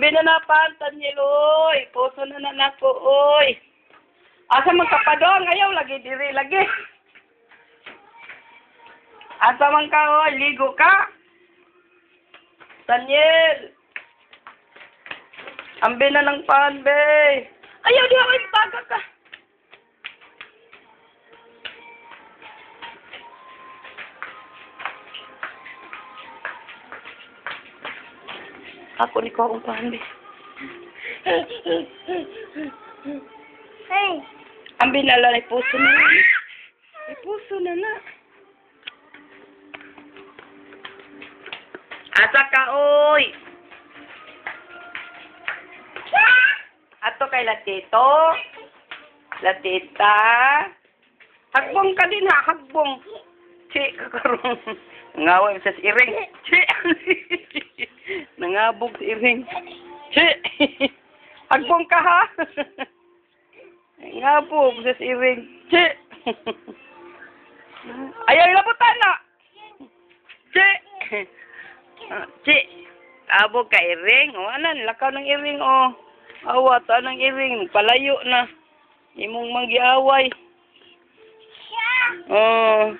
Binanapan, Tanyel, oy. Puso na na nako, oy. Asa man kapadong, ayaw lagi diri lagi. Asa man ka, oy, ligo ka. Daniel. Ambi na ng pan, be. Ayaw, di ako ipaga ka. Ako ni ko akong pan, be. Hey. Ambi na lang, puso na na. Ay, puso na na. Asa ka, oy. Ato kay Latito. Latita. Hagbong ka din ha, hagbong. Chi, kakarong. Nangaway sa si Iring. Nangabog si Iring. Chi. Hagbong ka ha. Ngabog sa si Iring. Chi. Ayaw labutan na. Ah, Chi. Abog ka Iring. O anan, lakaw ng Iring o. Awa, ta ng Iring. Palayo na. Imong manggiaway. Oh.